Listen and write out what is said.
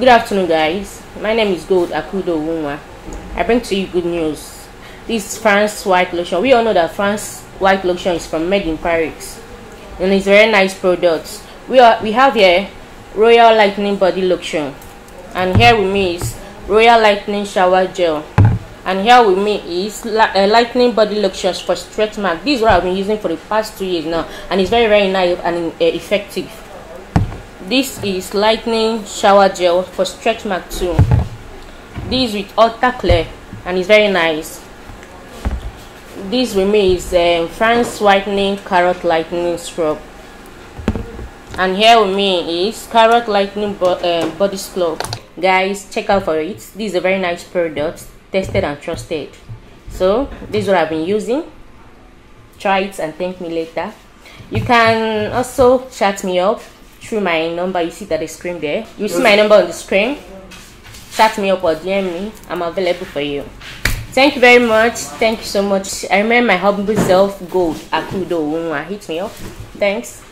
Good afternoon, guys. My name is Gold Akudo Wunwa. I bring to you good news. This France white lotion. We all know that France white lotion is from made in Paris, and it's very nice product. We are we have here Royal Lightning Body Lotion, and here with me is Royal Lightning Shower Gel, and here with me is uh, Lightning Body Lotion for stretch mark. This is what I've been using for the past two years now, and it's very very nice and uh, effective. This is lightning shower gel for stretch mark 2. This with ultra clear and it's very nice. This me is um, France whitening carrot lightning scrub. And here with me is carrot lightning bo um, body scrub. Guys, check out for it. This is a very nice product, tested and trusted. So this is what I've been using. Try it and thank me later. You can also chat me up through my number you see that the screen there. You see my number on the screen? Chat me up or dm me. I'm available for you. Thank you very much. Thank you so much. I remember my humble self gold akudo when you hit me up. Thanks